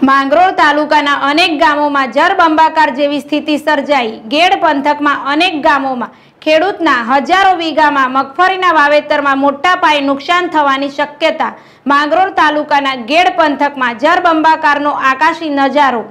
માંગરોળ તાલુકાના અનેક ગામોમાં જળબંબાકાર જેવી સ્થિતિ સર્જાઈ. ગેડ પંથકમાં અનેક ગામોમાં ખેડૂતના હજારો વીઘામાં મગફળીના વાવેતરમાં મોટા પાયે નુકસાન થવાની શક્યતા. માંગરોળ તાલુકાના ગેડ પંથકમાં જળબંબાકારનો આકાશી નજારો.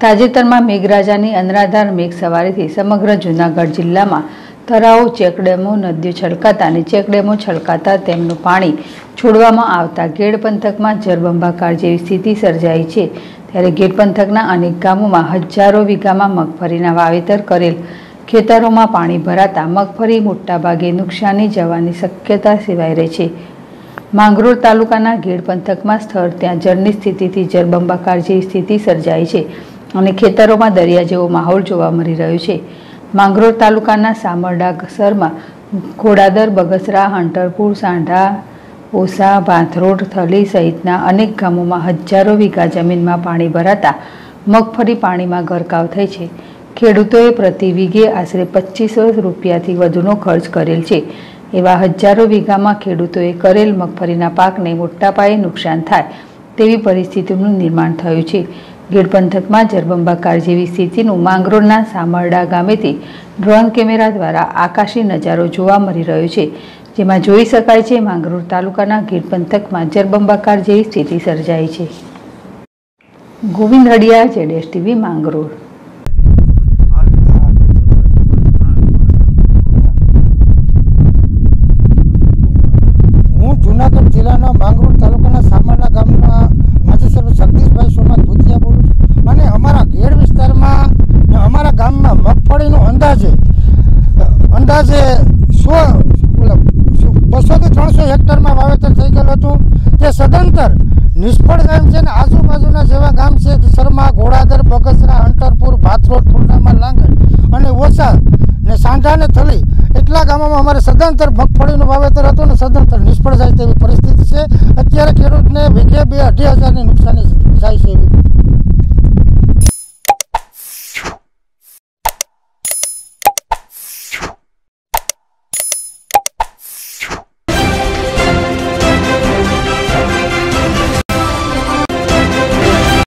તાજેતરમાં મેઘરાજાની અનરાધાર મેઘ સવારીથી સમગ્ર જૂનાગઢ જિલ્લામાં તળાવો ચેકડેમો નદીઓ છલકાતા અને ચેકડેમો છલકાતા તેમનું પાણી છોડવામાં આવતા ગેડ પંથકમાં જળબંબાકાર જેવી સ્થિતિ સર્જાઈ છે. ત્યારે ગેડ પંથકના અનેક ગામોમાં હજારો વીઘામાં મગફળીના વાવેતર કરેલ ખેતરોમાં પાણી ભરાતા મગફળી મોટાભાગે નુકસાની જવાની શક્યતા સેવાઈ રહી છે. માંગરોળ તાલુકાના ગેડ પંથકમાં સ્થળ ત્યાં જળની સ્થિતિથી જળબંબાકાર જેવી સ્થિતિ સર્જાઈ છે અને ખેતરોમાં દરિયા જેવો માહોલ જોવા મળી રહ્યો છે. માંગરોળ તાલુકાના સામરડા સરમાં ઘોડાદર, બગસરા, હંટરપુર, સાંઢા, ઓસા, ભાંથરોડ, થલી સહિતના અનેક ગામોમાં હજારો વીઘા જમીનમાં પાણી ભરાતા મગફળી પાણીમાં ગરકાવ થઈ છે. ખેડૂતોએ પ્રતિ વીઘે આશરે પચીસો રૂપિયાથી વધુનો ખર્ચ કરેલ છે. એવા હજારો વીઘામાં ખેડૂતોએ કરેલ મગફળીના પાકને મોટા પાયે નુકસાન થાય તેવી પરિસ્થિતિનું નિર્માણ થયું છે. ગીર પંથકમાં જળબંબાકાર જેવી સ્થિતિનું માંગરોળના સામરડા ગામેથી ડ્રોન કેમેરા દ્વારા આકાશી નજારો જોવા મળી રહ્યો છે. જેમાં જોઈ શકાય છે, માંગરોળ તાલુકાના ગીડ પંથકમાં જરબંબાકાર જેવી સ્થિતિ સર્જાઈ છે. ગોવિંદ હડિયા, જેડેશ ટીવી, માંગરોળ હું જુનાગઢ જિલ્લાના માંગરોળ તાલુકાના સામાના ગામના માજી સરપંચ જગદીશભાઈ સોમા ધોતિયા બોલું છું અને અમારા ઘેડ વિસ્તારમાં ને અમારા મગફળીનું અંદાજે અંદાજે સો બસોથી ત્રણસો હેક્ટરમાં વાવેતર થઈ ગયેલું હતું. તે સદંતર નિષ્ફળ ગામ છે ને આજુબાજુના જેવા ગામ છે શર્મા ઘોડાદર બગસરા, અંતરપુર ભાથરોડ પૂર્ણામાં લાંગણ અને ઓછા ને સાંઢા ને થલી. એટલા ગામોમાં અમારે સદંતર મગફળીનું વાવેતર હતું ને સદંતર નિષ્ફળ જાય તેવી પરિસ્થિતિ છે. અત્યારે